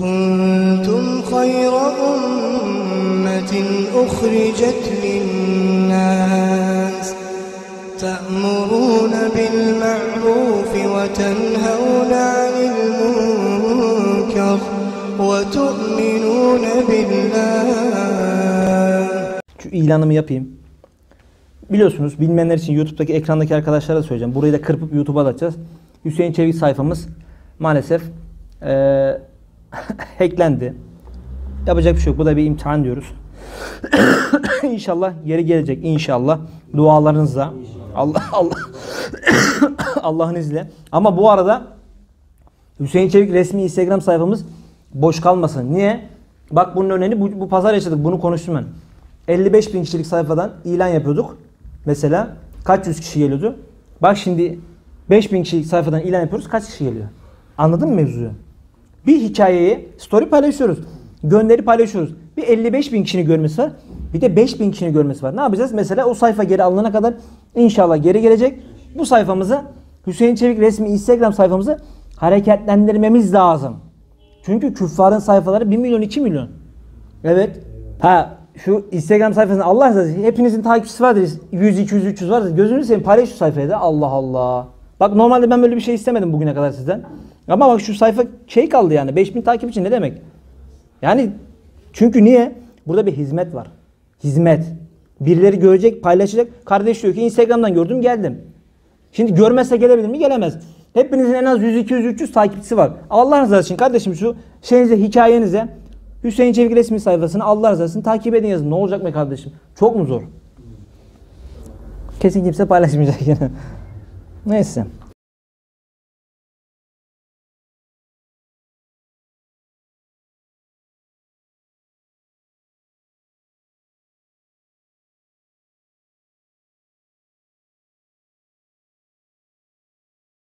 كنتم خير أمة أخرجت للناس تأمرون بالمعروف وتنهون عن المنكر وتؤمنون بالله Şu ilanımı yapayım. Biliyorsunuz bilmeyenler için YouTube'daki ekrandaki arkadaşlara da söyleyeceğim. Burayı da kırpıp YouTube'a da atacağız. Hüseyin Çevik sayfamız maalesef eee hacklendi. Yapacak bir şey yok. Bu da bir imtihan diyoruz. İnşallah yeri gelecek. İnşallah. Dualarınızla. Allah Allah. Allah'ın izniyle. Ama bu arada Hüseyin Çevik resmi Instagram sayfamız boş kalmasın. Niye? Bak bunun önemi bu, bu pazar yaşadık. Bunu konuştum ben. 55 bin kişilik sayfadan ilan yapıyorduk. Mesela kaç yüz kişi geliyordu? Bak şimdi 5 bin kişilik sayfadan ilan yapıyoruz. Kaç kişi geliyor? Anladın mı mevzuyu? Bir hikayeyi story paylaşıyoruz. Gönderi paylaşıyoruz. Bir 55 bin kişinin görmesi var. Bir de 5 bin kişinin görmesi var. Ne yapacağız? Mesela o sayfa geri alınana kadar inşallah geri gelecek. Bu sayfamızı Hüseyin Çevik resmi Instagram sayfamızı hareketlendirmemiz lazım. Çünkü küffarın sayfaları 1 milyon 2 milyon. Evet. Ha şu Instagram sayfasında Allah razı. Hepinizin takipçisi vardır. 100, 200, 300 vardır. Gözünü seveyim paylaş şu sayfayı da. Allah Allah. Bak normalde ben böyle bir şey istemedim bugüne kadar sizden. Ama bak şu sayfa şey kaldı yani. 5000 takipçi ne demek? Yani çünkü niye? Burada bir hizmet var. Hizmet. Birileri görecek, paylaşacak. Kardeş diyor ki Instagram'dan gördüm geldim. Şimdi görmezse gelebilir mi? Gelemez. Hepinizin en az 100, 200, 300 takipçisi var. Allah rızası için kardeşim şu şeyinize, hikayenize Hüseyin Çevik resmi sayfasını Allah rızası için takip edin yazın. Ne olacak be kardeşim? Çok mu zor? Kesin kimse paylaşmayacak yine. Neyse.